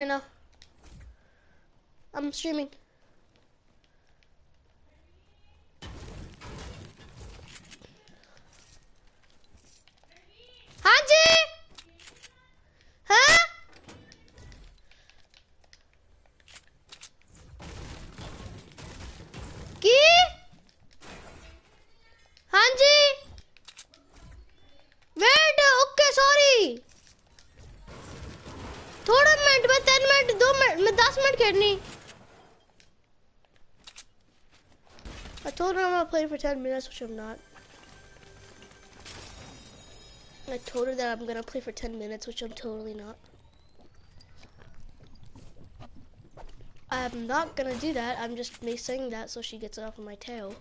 right now. I'm streaming. Hanji! For 10 minutes, which I'm not. I told her that I'm gonna play for 10 minutes, which I'm totally not. I'm not gonna do that. I'm just saying that so she gets it off of my tail.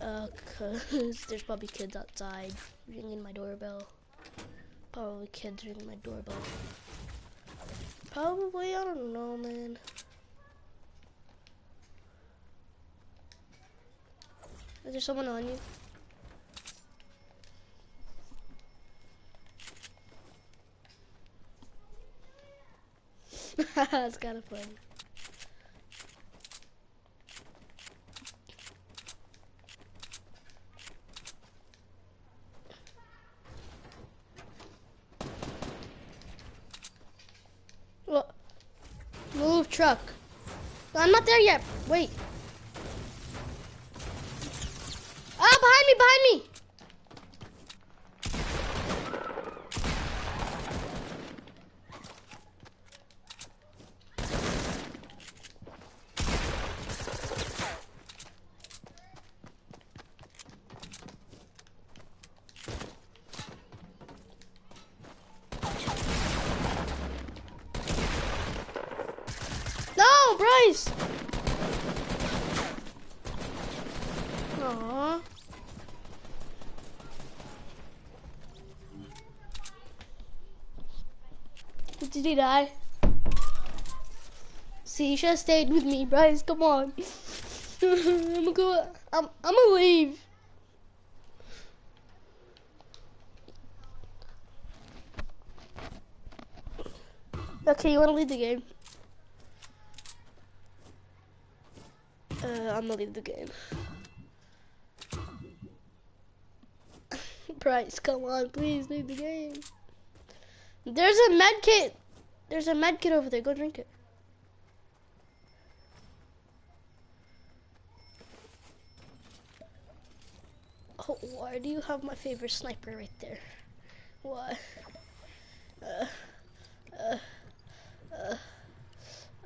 Uh, cause there's probably kids outside ringing my doorbell. Probably kids ringing my doorbell. Probably, I don't know, man. Is there someone on you? That's kind of fun. Well, move truck. I'm not there yet. Wait. Ah, behind me, behind me. No, Bryce. Aww. Did he die? See, you should have stayed with me, Bryce. Come on. I'm gonna go. I'm. I'm leave. Okay, you wanna leave the game? Uh, I'm gonna leave the game. Bryce, come on, please leave the game. There's a med kit. There's a med kit over there. Go drink it. Oh, why do you have my favorite sniper right there? Why? Uh, uh, uh,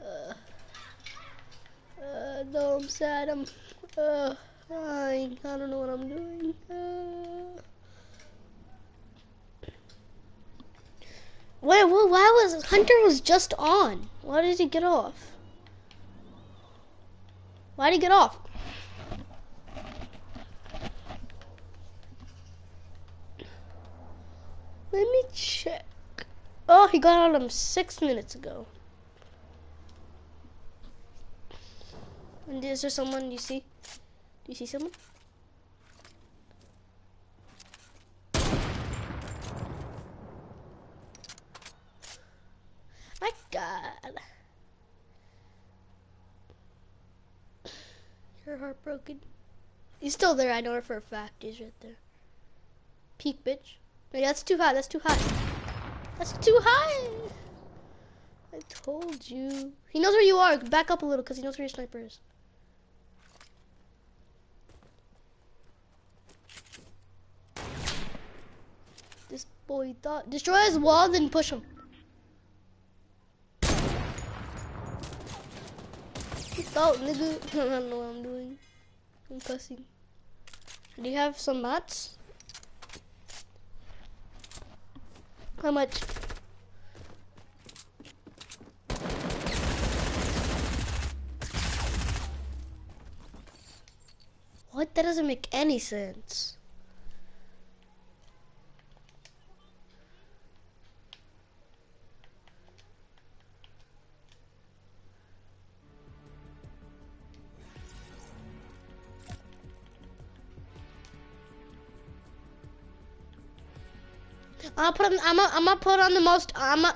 uh, uh, no, I'm sad. I'm, uh, I, I don't know what I'm doing. Uh, Wait, well, why was Hunter was just on? Why did he get off? Why did he get off? Let me check. Oh, he got on him six minutes ago. And is there someone you see? Do you see someone? My God. You're heartbroken. He's still there. I know her for a fact. He's right there. Peek, bitch. Wait, that's too high. That's too high. That's too high. I told you. He knows where you are. Back up a little because he knows where your sniper is. This boy thought. Destroy his wall, then push him. Oh, nigga. I don't know what I'm doing. I'm cussing. Do you have some mats? How much? What? That doesn't make any sense. I'll put on. I'm. Gonna put on the most. I'm. A,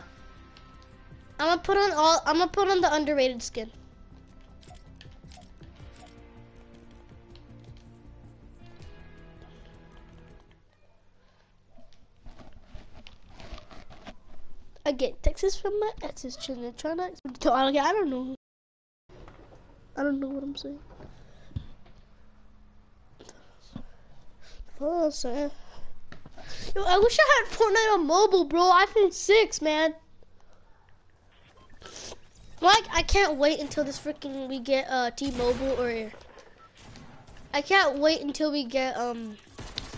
I'm gonna put on all. I'm gonna put on the underrated skin. I get texts from my exes trying to. I don't know. I don't know what I'm saying. Yo, I wish I had Fortnite on mobile, bro. iPhone 6, man. Like, I can't wait until this freaking we get uh, T-Mobile or I can't wait until we get um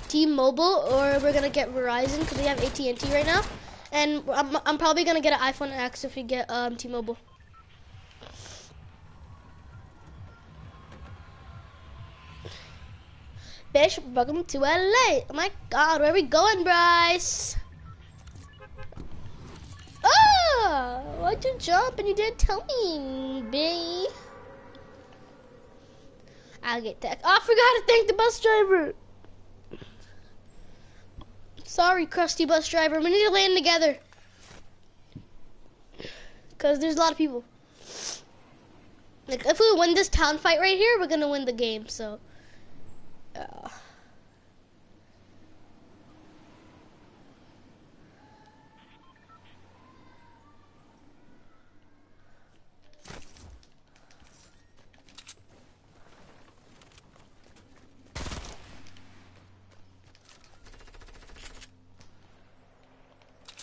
T-Mobile or we're gonna get Verizon because we have AT&T right now, and I'm, I'm probably gonna get an iPhone X if we get um T-Mobile. Fish, welcome to LA. Oh my God, where are we going, Bryce? Oh, why'd you jump and you didn't tell me, B? I'll get that. Oh, I forgot to thank the bus driver. Sorry, crusty bus driver. We need to land together. Because there's a lot of people. Like, if we win this town fight right here, we're going to win the game, so...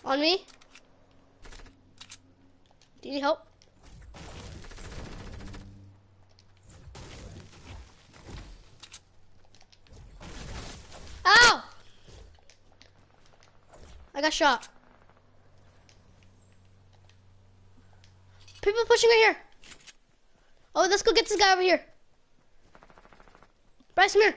On me. Do you need help? I got shot. People pushing right here. Oh, let's go get this guy over here. Bryce, come here.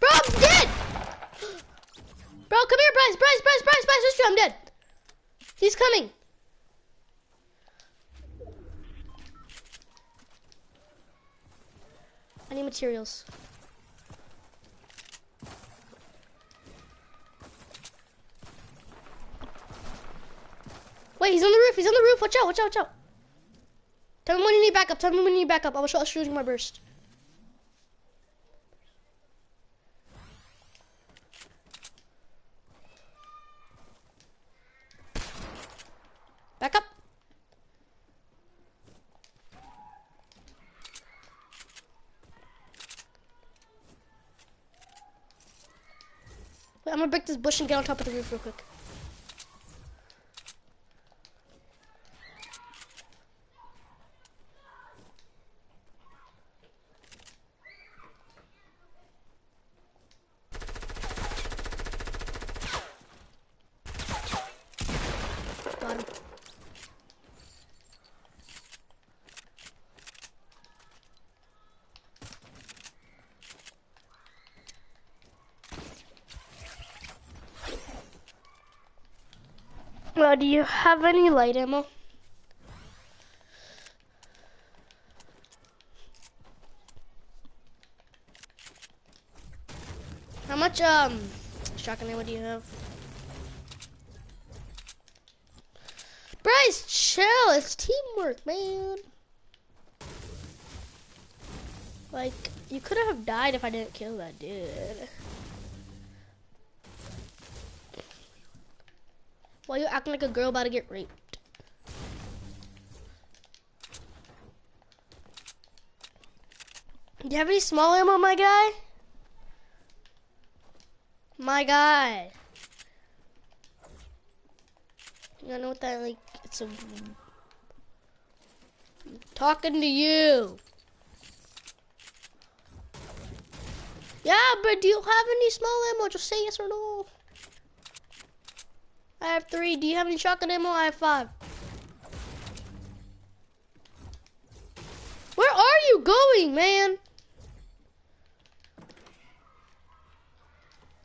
Bro, I'm dead! Bro, come here, Bryce, Bryce, Bryce, Bryce, Bryce, Bryce, I'm dead. He's coming. I need materials. Wait, he's on the roof. He's on the roof. Watch out, watch out, watch out. Tell me when you need backup. Tell me when you need backup. I will show I'll shoot you my burst. Back up. Wait, I'm gonna break this bush and get on top of the roof real quick. Got him. Well, do you have any light ammo? How much um shotgun ammo do you have? Bryce, chill. It's teamwork, man. Like, you could have died if I didn't kill that dude. Why you acting like a girl about to get raped? Do you have any small ammo, my guy? My guy. You know what that like? It's a talking to you. Yeah, but do you have any small ammo? Just say yes or no. I have three. Do you have any shotgun ammo? I have five. Where are you going, man?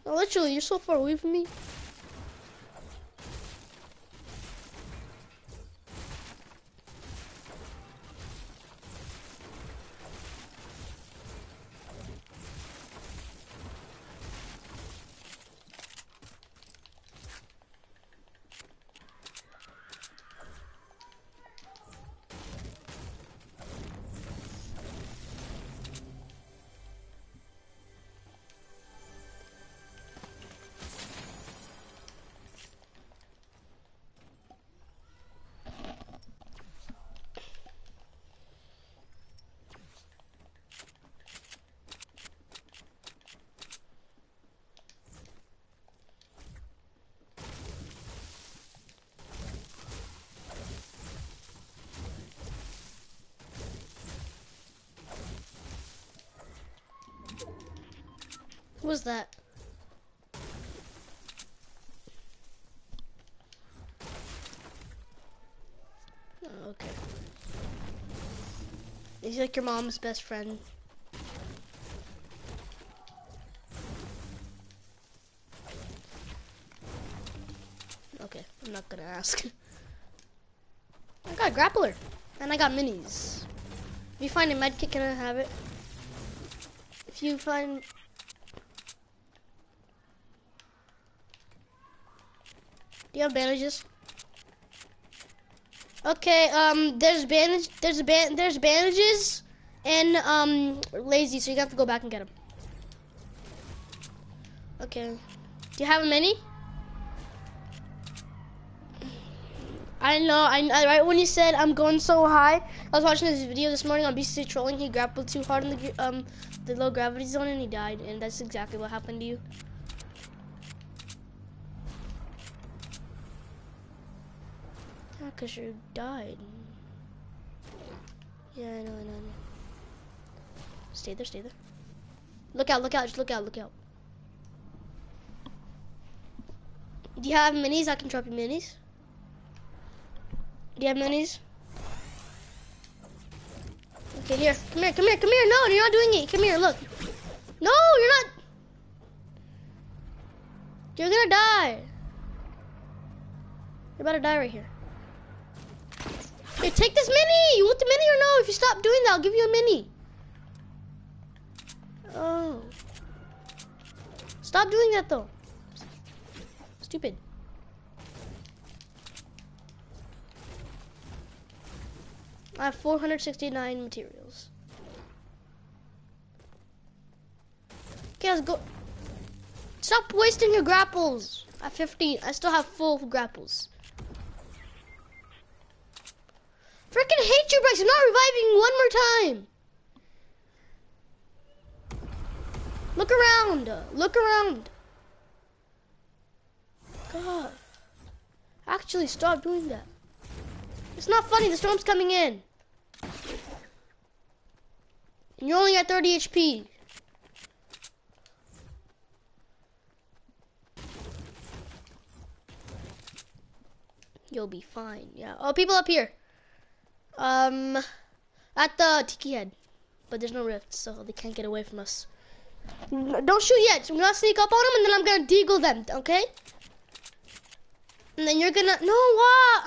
Literally, you're so far away from me. Was that? Oh, okay. He's like your mom's best friend. Okay, I'm not gonna ask. I got a grappler. And I got minis. If you find a medkit, can I have it? If you find... Do you have bandages? Okay, um, there's bandage, there's band, there's bandages, and um, lazy, so you have to go back and get them. Okay. Do you have mini? I know, I, I right when you said I'm going so high, I was watching this video this morning on BCC trolling. He grappled too hard in the um the low gravity zone and he died, and that's exactly what happened to you. Yeah, cause you died. Yeah, I know, I know, I know. Stay there, stay there. Look out, look out, just look out, look out. Do you have minis? I can drop you minis. Do you have minis? Okay, here. Come here, come here, come here. No, you're not doing it. Come here, look. No, you're not. You're gonna die. You're about to die right here. Here, take this mini. You want the mini or no? If you stop doing that, I'll give you a mini. Oh. Stop doing that though. Stupid. I have 469 materials. Okay, let's go. Stop wasting your grapples. At 15, I still have full grapples. Freaking hate you, Bryce. I'm not reviving one more time. Look around. Look around. God. Actually, stop doing that. It's not funny. The storm's coming in. And you're only at 30 HP. You'll be fine. Yeah. Oh, people up here. Um, at the tiki head. But there's no rift, so they can't get away from us. Don't shoot yet. I'm gonna sneak up on them, and then I'm gonna deagle them. Okay? And then you're gonna. No, what?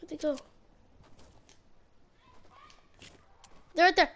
Where'd they go? They're right there.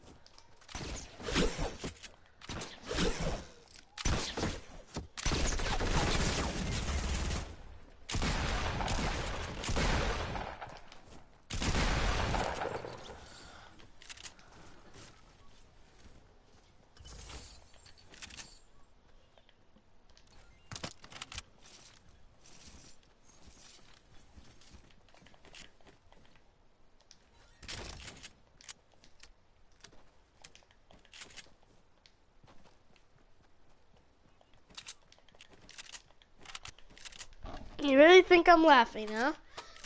You really think I'm laughing, huh?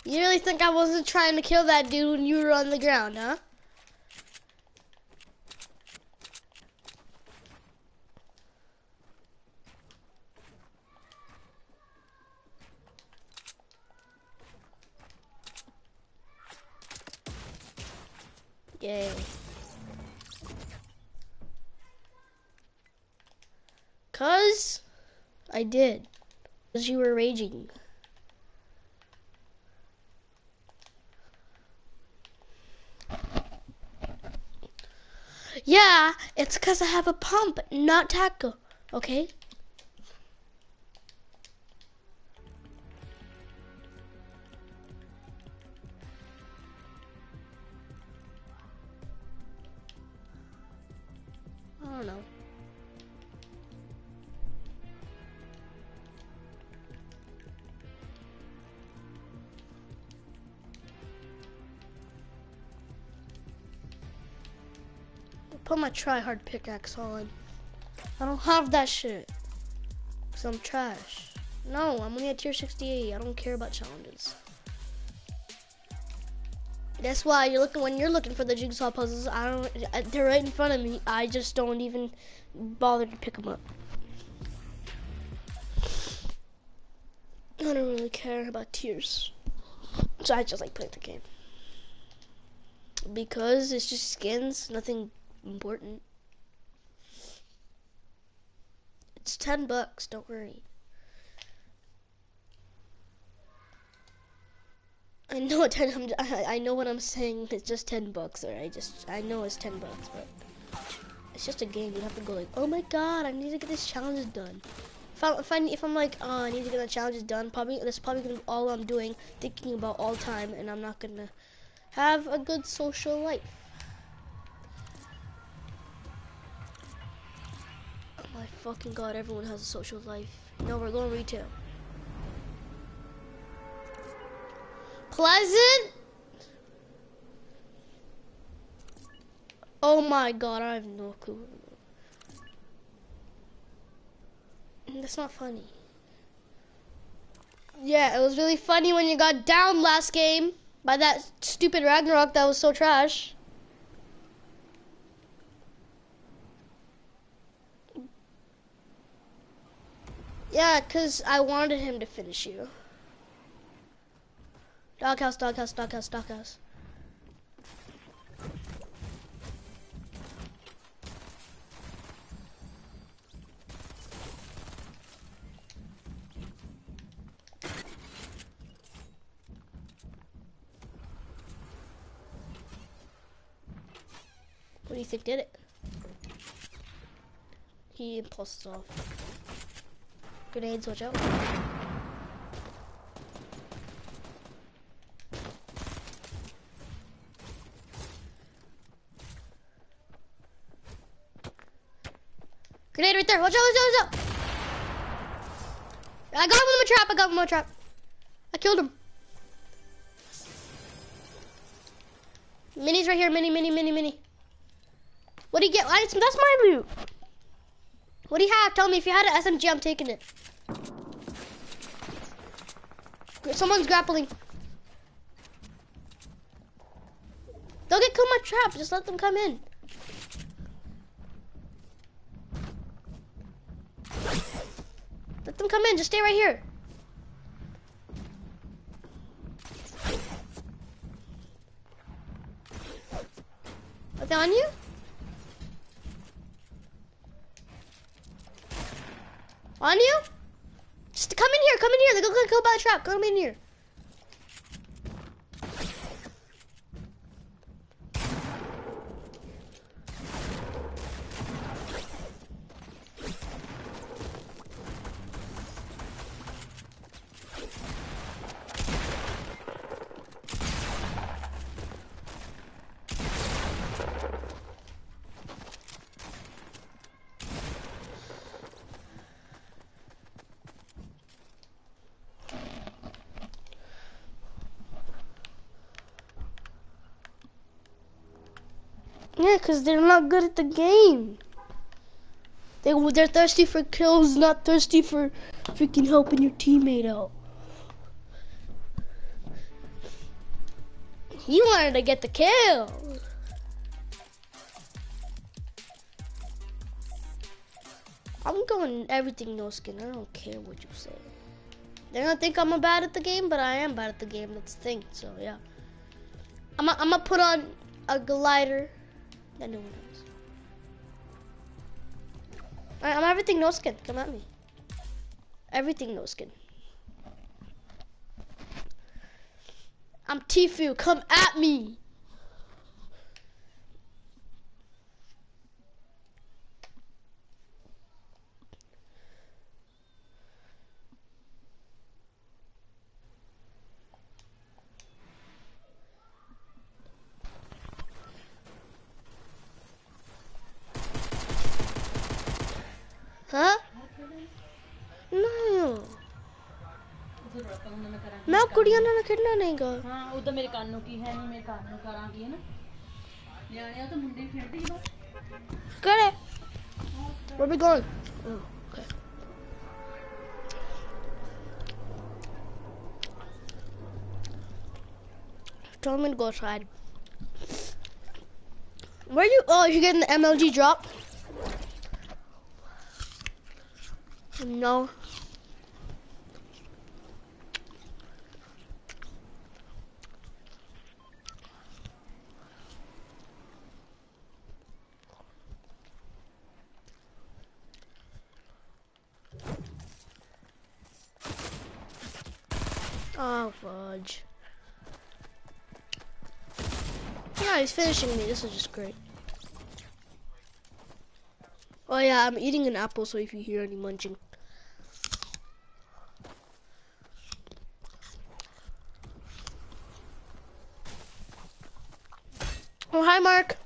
You really think I wasn't trying to kill that dude when you were on the ground, huh? Yay. Cause I did. Cause you were raging. Yeah, it's because I have a pump, not tackle. Okay? I don't know. Put my try hard pickaxe on. I don't have that shit. Cause I'm trash. No, I'm only at tier 68. I don't care about challenges. That's why you're looking when you're looking for the jigsaw puzzles. I don't. They're right in front of me. I just don't even bother to pick them up. I don't really care about tiers, so I just like playing the game because it's just skins, nothing important. It's ten bucks. Don't worry. I know what. I'm, I know what I'm saying. It's just ten bucks, or I just I know it's ten bucks, but it's just a game. You have to go like, oh my god, I need to get this challenge done. If I if I if I'm like, oh, I need to get the challenges done, probably that's probably gonna be all I'm doing, thinking about all time, and I'm not gonna have a good social life. Fucking god, everyone has a social life. No, we're going retail. Pleasant? Oh my god, I have no clue. That's not funny. Yeah, it was really funny when you got down last game by that stupid Ragnarok that was so trash. Yeah, because I wanted him to finish you. Doghouse, doghouse, doghouse, doghouse. What do you think did it? He impulses off. Grenades, watch out. Grenade right there. Watch out, watch out, watch out. I got him in my trap. I got him in my trap. I killed him. Mini's right here. Mini, mini, mini, mini. What do you get? That's my loot. What do you have? Tell me if you had an SMG, I'm taking it. Someone's grappling. Don't get caught in my trap. Just let them come in. Let them come in. Just stay right here. Are they on you? On you? Just come in here. Come in here. They're gonna go by the trap. Come in here. Yeah, because they're not good at the game. They, they're thirsty for kills, not thirsty for freaking helping your teammate out. He wanted to get the kill. I'm going everything no skin. I don't care what you say. They're gonna think I'm bad at the game, but I am bad at the game. That's the thing. So yeah, I'm I'm gonna put on a glider that no one knows. I, I'm everything no skin. Come at me. Everything no skin. I'm Tfue. Come at me. ਕੁੜੀਆਂ ਨਾਲ ਖੇਡਣਾ ਨਹੀਂਗਾ ਹਾਂ ਉਹ ਤਾਂ ਮੇਰੇ ਕੰਨ ਨੂੰ ਕੀ ਹੈ ਨਹੀਂ ਮੇਰੇ ਕੰਨ ਨੂੰ ਕਰਾਂਗੀ ਹੈ ਨਾ ਨਿਆਣਿਆਂ ਤਾਂ ਮੁੰਡੇ ਖੇਡਦੇ ਹੀ ਬਸ ਕਿਹੜੇ ਉਹ Where are we going? Oh, okay. Tell me to go outside. Where you? Oh, you getting the MLG drop? No. Oh, fudge. Yeah, he's finishing me. This is just great. Oh yeah, I'm eating an apple, so if you hear any munching. Oh, hi, Mark.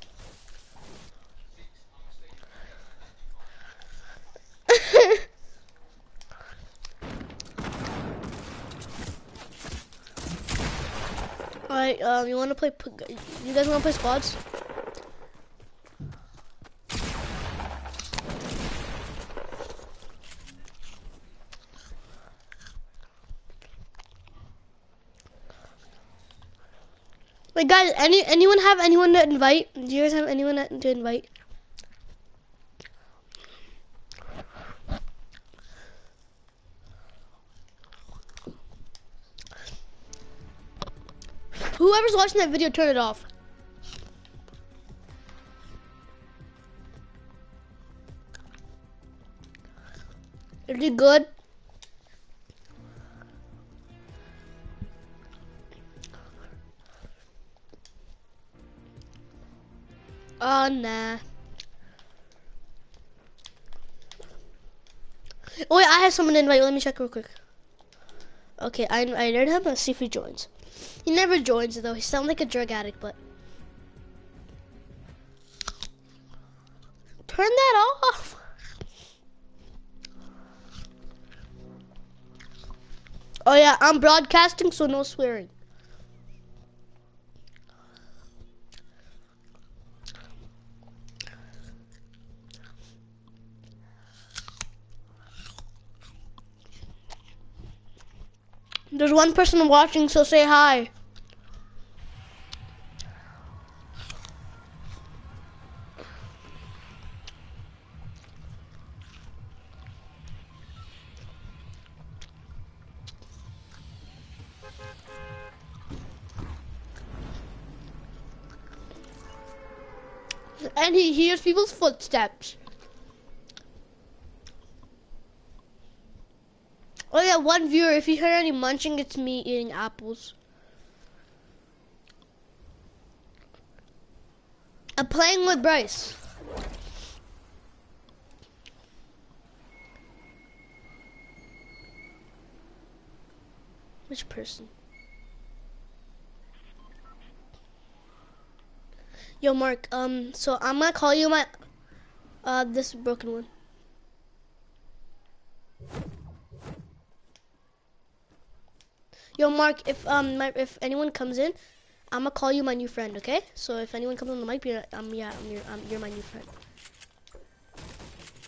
You wanna play, you guys wanna play squads? Wait, guys, any anyone have anyone to invite? Do you guys have anyone to invite? Whoever's watching that video, turn it off. Is it good? Oh, nah. Oh, wait, I have someone to invite. Let me check real quick. Okay, I invited him. Let's see if he joins. He never joins, though. He sounds like a drug addict, but... Turn that off! Oh, yeah, I'm broadcasting, so no swearing. There's one person watching, so say hi. And he hears people's footsteps. Oh yeah, one viewer. If you hear any munching, it's me eating apples. I'm playing with Bryce. Which person? Yo, Mark. Um, so I'm gonna call you my uh this broken one. Yo, Mark, if um my, if anyone comes in, I'm gonna call you my new friend, okay? So if anyone comes on the mic, you're, um, yeah, I'm your, um, you're my new friend.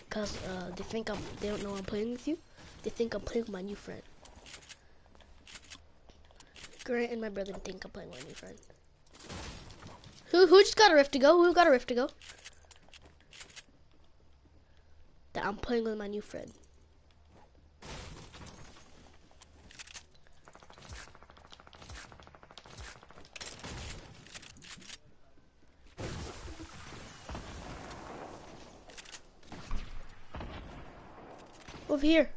Cause uh, they think I'm, they don't know I'm playing with you. They think I'm playing with my new friend. Grant and my brother think I'm playing with my new friend. Who who just got a rift to go? Who got a rift to go? That I'm playing with my new friend. Over here.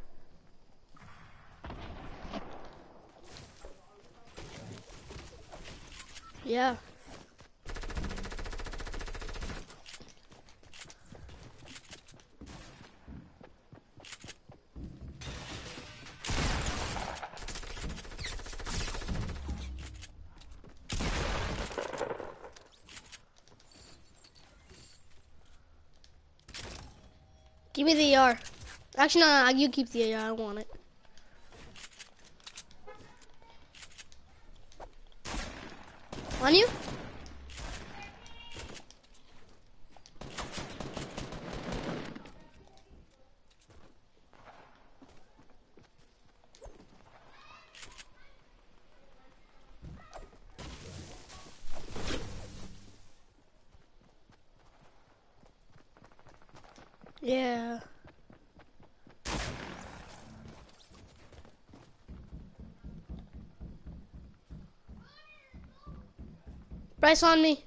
Yeah. Give me the AR. Actually, no, no, you keep the AR. I want it. On you? Yeah. Bryce on me.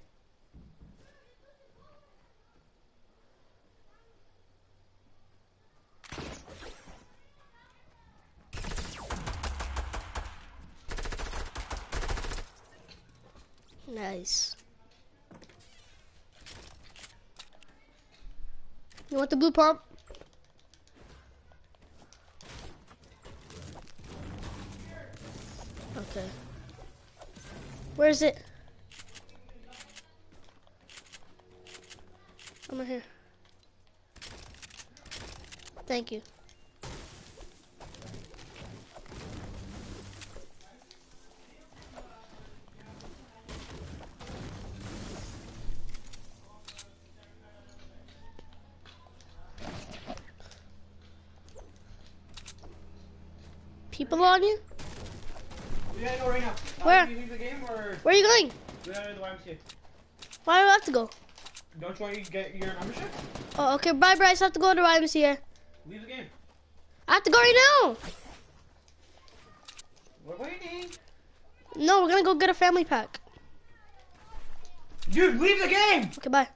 Nice. You want the blue pump? Okay. Where is it? I'm right here. Thank you. People on you? We gotta go right now. Where? do you leave the game or Where are you going? we gotta go to the YMCA? Why do I have to go? Don't you want to get your membership? Oh, okay. Bye, Bryce. I have to go to YMCA. Leave the game. I have to go right now. We're waiting. No, we're gonna go get a family pack. Dude, leave the game! Okay, bye.